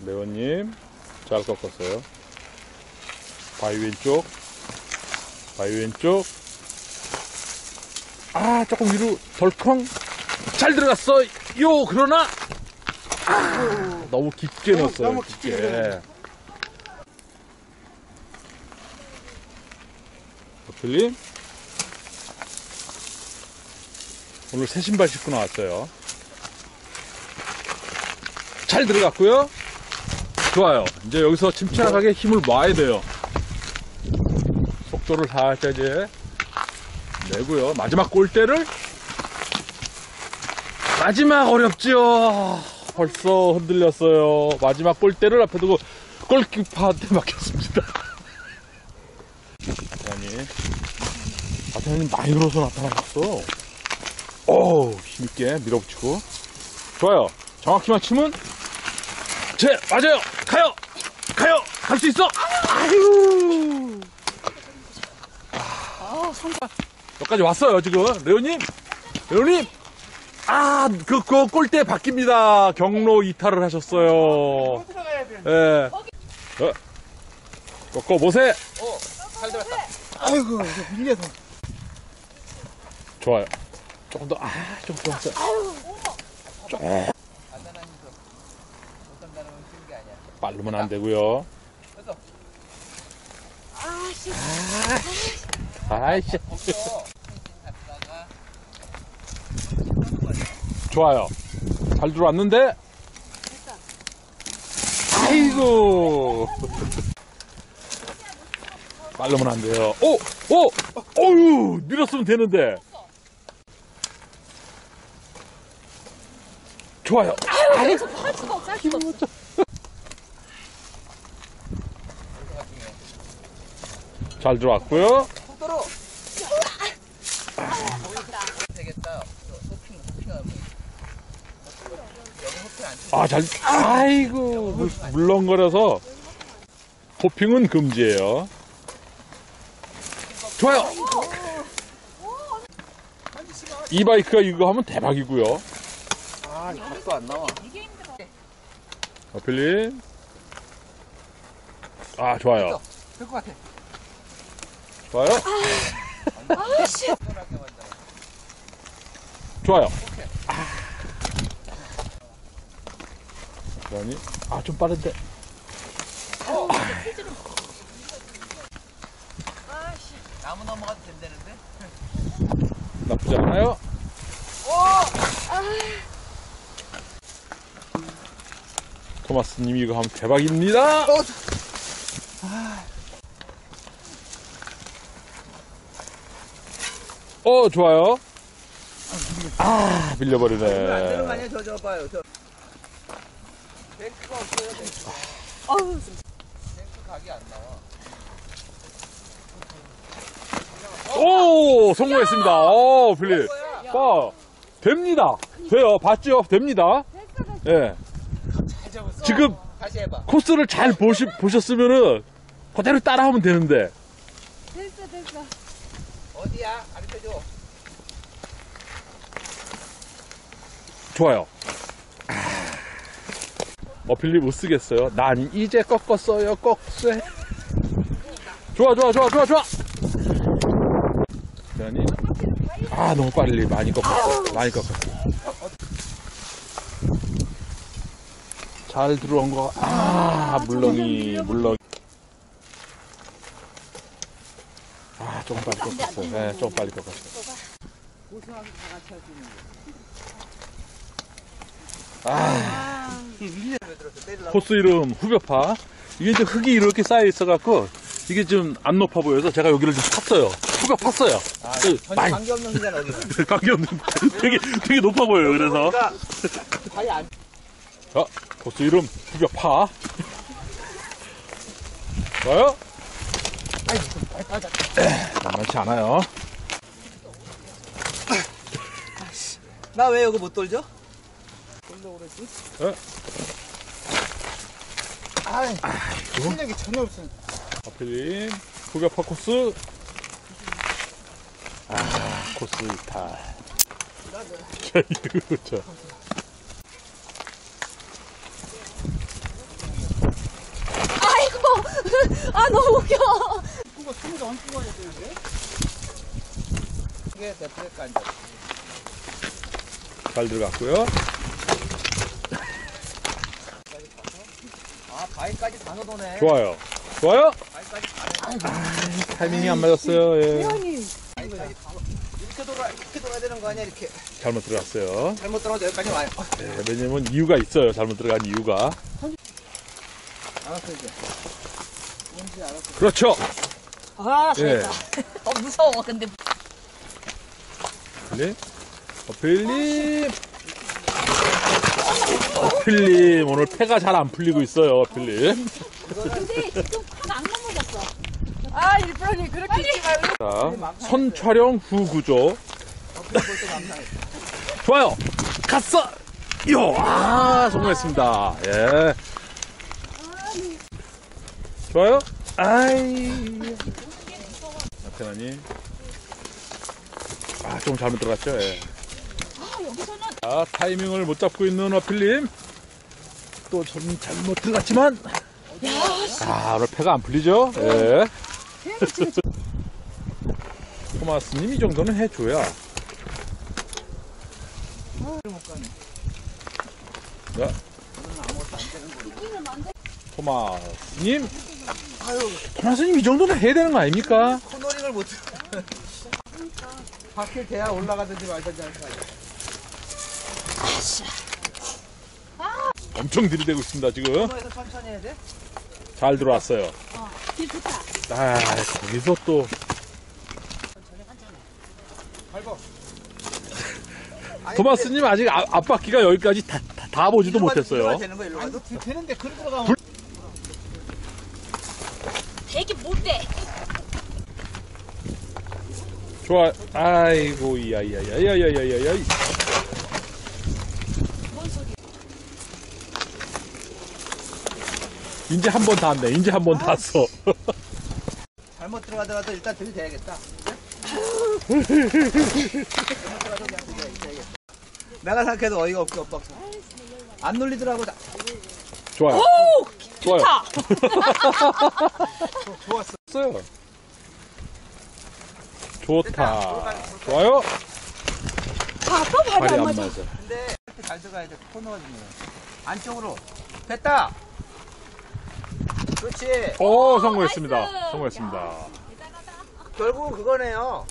레원님 잘 꺾었어요. 바위 왼쪽, 바위 왼쪽. 아 조금 위로 덜컹 잘 들어갔어 요. 그러나 아, 너무 깊게 너무- 넣었어요. 너무 깊게 넣었네. 필님 오늘 새 신발 신고 나왔어요. 잘 들어갔고요. 좋아요. 이제 여기서 침착하게 힘을 놔야 돼요. 속도를 살짝 이제 내고요. 마지막 골대를 마지막 어렵죠. 벌써 흔들렸어요. 마지막 골대를 앞에 두고 골키퍼한테 맡겼습니다. 아니, 아테나님 많이 늘어서 나타나셨어. 오, 힘있게 밀어붙이고. 좋아요. 정확히만 치면, 제, 맞아요! 가요! 가요! 갈 수 있어! 아유! 아, 손가. 여기까지 왔어요, 지금. 레오님! 레오님! 아, 그, 그, 골대 바뀝니다. 경로 이탈을 하셨어요. 예. 어, 꺾어 보세! 아이고, 이거 밀려서. 좋아요. 조금 더, 아, 조금 더 빠르면 안 되고요. 아씨. 아이씨. 좋아요. 잘 들어왔는데. 아이고. 빠르면 안 돼요. 오! 오! 어유 밀었으면 되는데. 좋아요. 계속 할 수가 없어. 할 수가 없어. 잘 들어왔고요. 속도로. 아, 잘, 아이고, 물- 물렁거려서. 호핑은 금지예요. 좋아요. 이 바이크가 이거 하면 대박이고요. 아, 이 각도 안 나와. 어필님. 아, 좋아요. 될 것 같아. 좋아요. 아씨. 좋아요. 아. 그러니, 아, 좀 빠른데. 아씨. 나무 넘어가도 된다는데? 나쁘지 않아요? 토마스님이 이거 하면 대박입니다. 어, 좋아요. 아, 밀려버리네. 아니야? 저, 저 봐요. 저. 뱅크가 없어요, 뱅크. 어우. 뱅크 각이 안 나와. 오, 성공했습니다. 오, 필립. 봐. 됩니다. 돼요. 봤죠? 됩니다. 예. 지금 다시 해봐. 코스를 잘 보시, 보셨으면은 그대로 따라하면 되는데. 됐어 됐어. 어디야? 가르쳐줘. 좋아요. 아. 어필립 못 쓰겠어요. 난 이제 꺾었어요. 꺾세. 좋아, 좋아, 좋아, 좋아, 좋아. 그러니 아 너무 빨리 많이 꺾었어. 많이 꺾었어. 잘 들어온 거. 아 물렁이, 물렁이. 아 조금 빨리 꺾었어. 네, 조금 빨리 꺾었어. 코스 이름 후벼파. 이게 이제 흙이 이렇게 쌓여 있어갖고 이게 좀 안 높아 보여서 제가 여기를 좀 팠어요. 후벼 팠어요. 그, 전혀 많이 관계없는 휘가 어디야? 관계없는 되게 되게 높아 보여요. 그래서 발이 안. 자 코스 이름 후벼파. 좋아요? 만만치 않아요. 나 왜 여기 못 돌죠? 어? 아이, 실력이 전혀 없어. 어필린 후벼파 코스. 아 코스 이탈. 자, 이거 자. 아, 너무 웃겨. 그거 손으로 안 뽑아야 되는데? 이게 대표가 앉아. 잘 들어갔고요. 아, 바위까지 다 넣어놓네. 좋아요. 좋아요. 바위까지 다 넣어. 타이밍이 안 맞았어요. 예. 이렇게 돌아, 이렇게 돌아야 되는 거 아니야, 이렇게. 잘못 들어갔어요. 잘못 들어가서 여기까지 와요. 어, 예, 왜냐면 이유가 있어요. 잘못 들어간 이유가. 알았어, 이제. 그렇죠. 아, 예. 어, 무서워, 근데. 필립. 어, 필립. 어, 필립. 오늘 패가 잘 안 풀리고 있어요. 필립. 근데 지금 파가 안 넘어졌어. 아, 일부러니 그렇게 있지 말고. 자, 선 촬영 후 구조. 좋아요. 갔어. 요. 아, 성공했습니다. 예. 좋아요. 아이. 나태나님. 아, 좀 잘못 들어갔죠. 예. 아, 타이밍을 못 잡고 있는 어필님. 또좀 잘못 들어갔지만. 아, 오늘 패가 안 풀리죠? 예. 토마스님 이 정도는 해줘야. 자. 토마스님, 토마스님 이 정도는 해야 되는 거 아닙니까? 코너링을 못 해. 바퀴를 대야 올라가든지 말든지 할 거 아니야. 엄청 들이대고 있습니다 지금. 코너에서 천천히 해야 돼? 잘 들어왔어요. 길 좋다. 아 거기서 또 밟아. 토마스님 아직 앞- 앞바퀴가 여기까지 다, 다, 다 보지도 못했어요. 되는 거 일로 가도? 되는데, 그리 들어가면. 이게 뭔데? 좋아. 아이고 야야야야야야야. 이제 한 번 다 한다. 이제 한 번 다 써. 잘못 들어가더라도 일단 들이대야겠다. 네? 내가 생각해도 어이가 없게 없어. 안 놀리더라고. 좋아요. 오! 좋아요. 좋다. 좋았어요. 좋다. 좋아요. 아, 또 발이 발이 안안 맞아. 맞아. 근데 이렇게 잘 들어가야 돼. 코너가 중요해. 안쪽으로. 됐다. 그렇지. 오 성공했습니다. nice. 성공했습니다. 결국 그거네요.